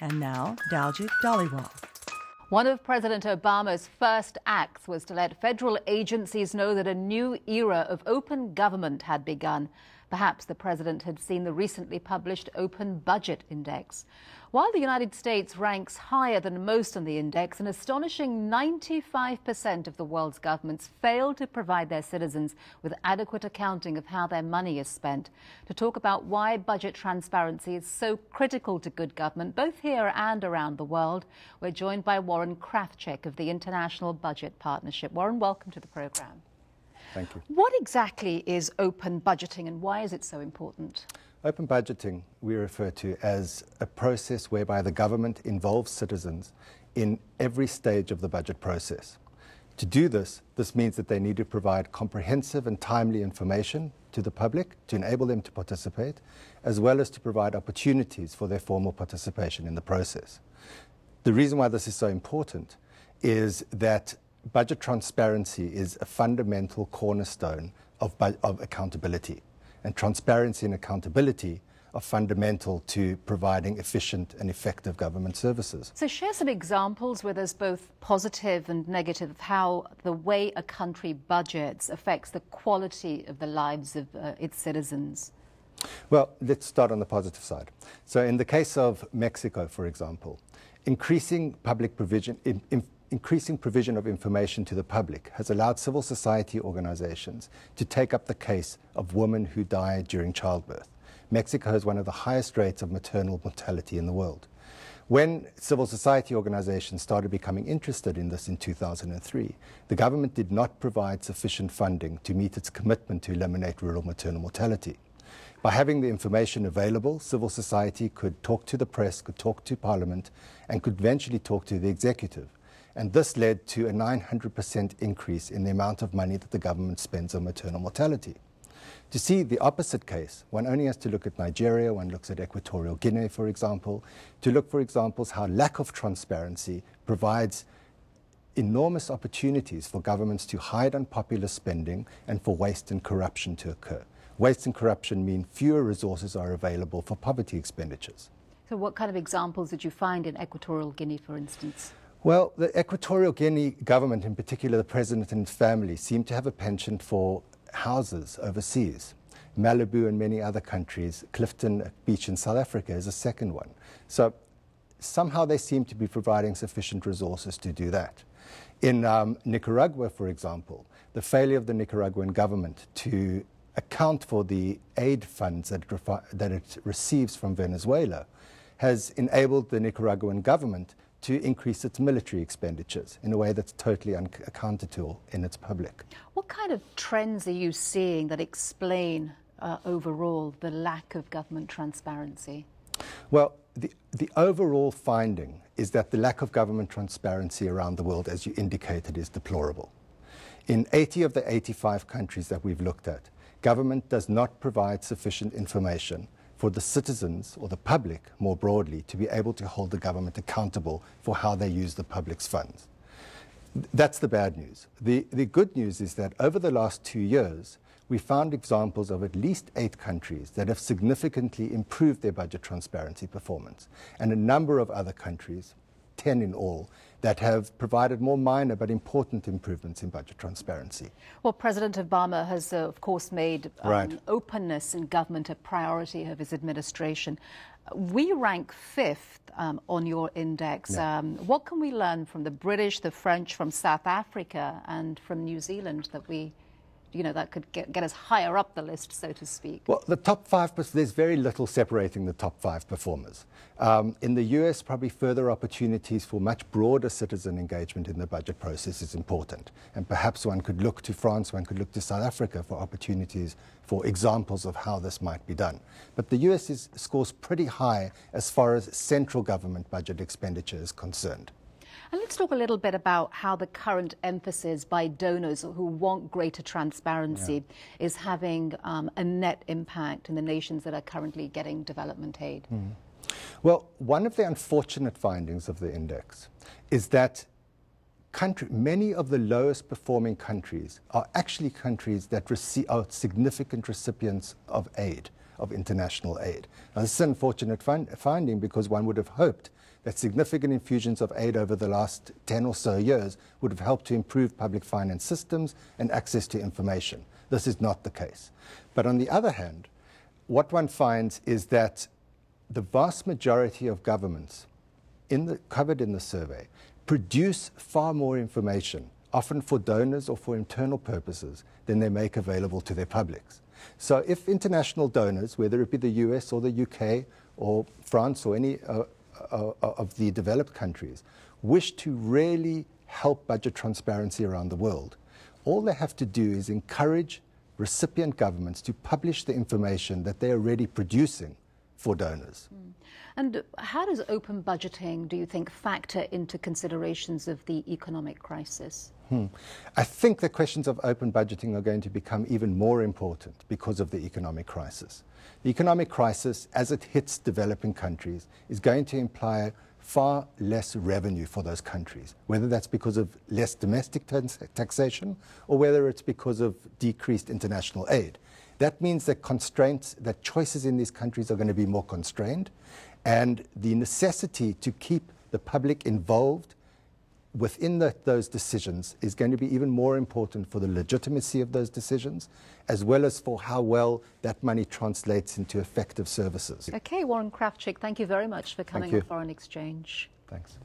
And now, Daljit Dhaliwal. One of President Obama's first acts was to let federal agencies know that a new era of open government had begun. Perhaps the president had seen the recently published Open Budget Index. While the United States ranks higher than most on the index, an astonishing 95% of the world's governments fail to provide their citizens with adequate accounting of how their money is spent. To talk about why budget transparency is so critical to good government, both here and around the world, we're joined by Warren Krafchik of the International Budget Partnership. Warren, welcome to the program. Thank you. What exactly is open budgeting and why is it so important? Open budgeting we refer to as a process whereby the government involves citizens in every stage of the budget process. To do this, this means that they need to provide comprehensive and timely information to the public to enable them to participate, as well as to provide opportunities for their formal participation in the process. The reason why this is so important is that budget transparency is a fundamental cornerstone of, of, accountability. And transparency and accountability are fundamental to providing efficient and effective government services. So, share some examples where there's both positive and negative of how the way a country budgets affects the quality of the lives of uh, its citizens. Well, let's start on the positive side. So, in the case of Mexico, for example, increasing public provision, in, in, increasing provision of information to the public has allowed civil society organizations to take up the case of women who die during childbirth. Mexico has one of the highest rates of maternal mortality in the world. When civil society organizations started becoming interested in this in 2003, the government did not provide sufficient funding to meet its commitment to eliminate rural maternal mortality. By having the information available, civil society could talk to the press, could talk to parliament, and could eventually talk to the executive and this led to a 900% increase in the amount of money that the government spends on maternal mortality. To see the opposite case, one only has to look at Nigeria, one looks at Equatorial Guinea, for example, to look for examples how lack of transparency provides enormous opportunities for governments to hide unpopular spending and for waste and corruption to occur. Waste and corruption mean fewer resources are available for poverty expenditures. So, what kind of examples did you find in Equatorial Guinea, for instance? Well, the Equatorial Guinea government, in particular the president and his family, seem to have a penchant for houses overseas. Malibu and many other countries, Clifton Beach in South Africa is a second one. So somehow they seem to be providing sufficient resources to do that. In um, Nicaragua, for example, the failure of the Nicaraguan government to account for the aid funds that it, that it receives from Venezuela has enabled the Nicaraguan government to increase its military expenditures in a way that's totally unaccounted to in its public. What kind of trends are you seeing that explain uh, overall the lack of government transparency? Well, the, the overall finding is that the lack of government transparency around the world, as you indicated, is deplorable. In 80 of the 85 countries that we've looked at, government does not provide sufficient information for the citizens or the public more broadly to be able to hold the government accountable for how they use the public's funds. That's the bad news. The, the good news is that over the last two years, we found examples of at least eight countries that have significantly improved their budget transparency performance, and a number of other countries, 10 in all, that have provided more minor but important improvements in budget transparency. Well, President Obama has, uh, of course, made um, right. openness in government a priority of his administration. We rank fifth um, on your index. Yeah. Um, what can we learn from the British, the French, from South Africa, and from New Zealand that we you know, that could get, get us higher up the list, so to speak? Well, the top five, there's very little separating the top five performers. Um, in the US, probably further opportunities for much broader citizen engagement in the budget process is important. And perhaps one could look to France, one could look to South Africa for opportunities for examples of how this might be done. But the US is, scores pretty high as far as central government budget expenditure is concerned. And let's talk a little bit about how the current emphasis by donors who want greater transparency yeah. is having um, a net impact in the nations that are currently getting development aid. Mm. Well, one of the unfortunate findings of the index is that country, many of the lowest performing countries are actually countries that receive, are significant recipients of aid of international aid. Now, this is an unfortunate find, finding because one would have hoped that significant infusions of aid over the last 10 or so years would have helped to improve public finance systems and access to information. This is not the case. But on the other hand, what one finds is that the vast majority of governments in the, covered in the survey produce far more information, often for donors or for internal purposes, than they make available to their publics. So if international donors, whether it be the US or the UK or France or any uh, uh, of the developed countries, wish to really help budget transparency around the world, all they have to do is encourage recipient governments to publish the information that they're already producing for donors. Mm. And how does open budgeting, do you think, factor into considerations of the economic crisis? Hmm. I think the questions of open budgeting are going to become even more important because of the economic crisis. The economic crisis, as it hits developing countries, is going to imply far less revenue for those countries, whether that's because of less domestic taxation or whether it's because of decreased international aid. That means that constraints, that choices in these countries are going to be more constrained, and the necessity to keep the public involved within the, those decisions is going to be even more important for the legitimacy of those decisions, as well as for how well that money translates into effective services. Okay, Warren Krafchik, thank you very much for coming on Foreign Exchange. Thanks.